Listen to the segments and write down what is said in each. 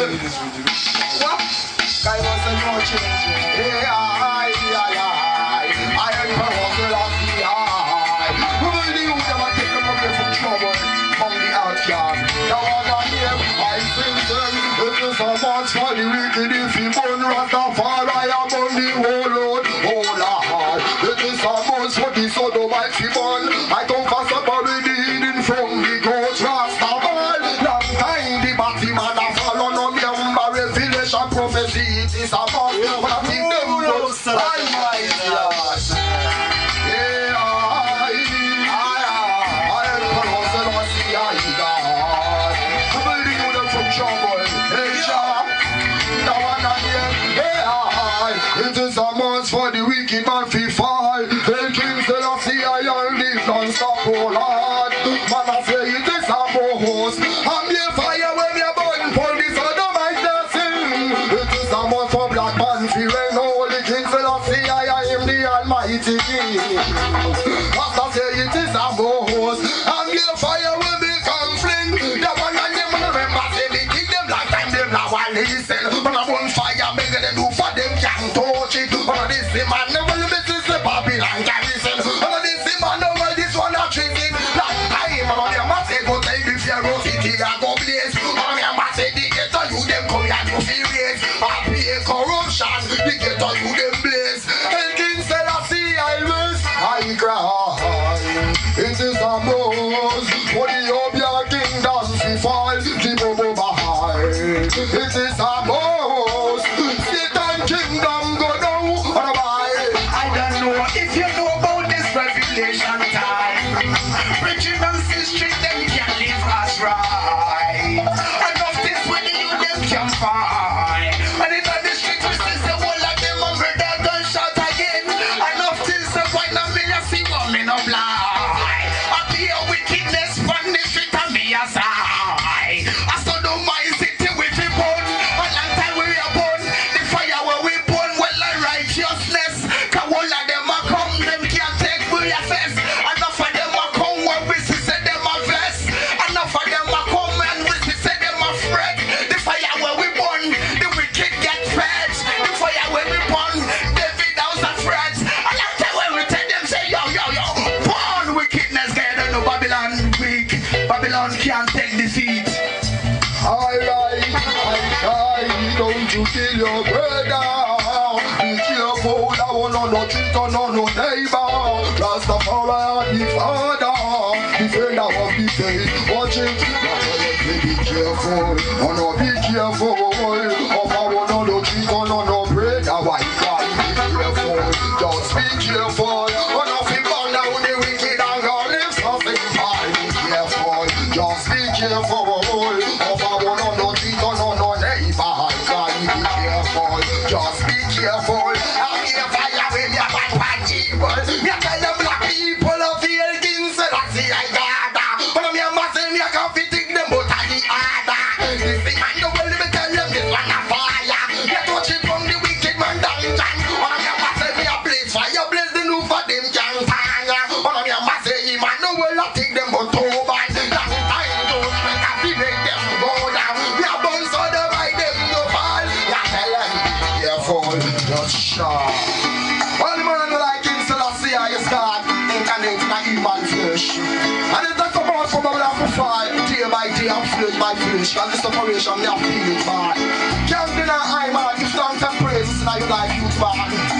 You. What? Was. Hey, I, I, I, I the eye. Ever take away from trouble? From the I for the wicked if burn the whole for the burn. I come the from the Adios. to them blaze. El King Selassie, I I cry. It is a most, for the Obia kingdom, she falls, keep over behind. It is a most. don't you kill your brother. Be careful, I want not no cheat on no, no neighbor. Rastafari, the father, defender of the faith. Watch it. Be careful, I no be careful. Of I want not no cheat on no, no brother. Why God, be careful, just be careful. I no, be bound down the wicked and God nothing. Be careful, just be careful. sure. Well, the man like him, Selassie, is God, incarnate in a human flesh. And it's not about for me, I to fall, day by day, I'm flesh by flesh, and this operation me, I feel it bad. Can't deny I'm if thanks and praises in your life, you've bad.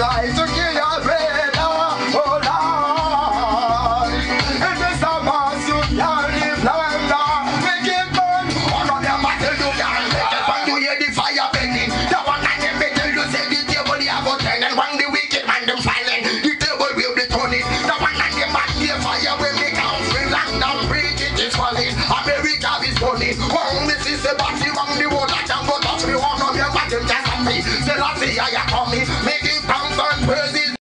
Try to kill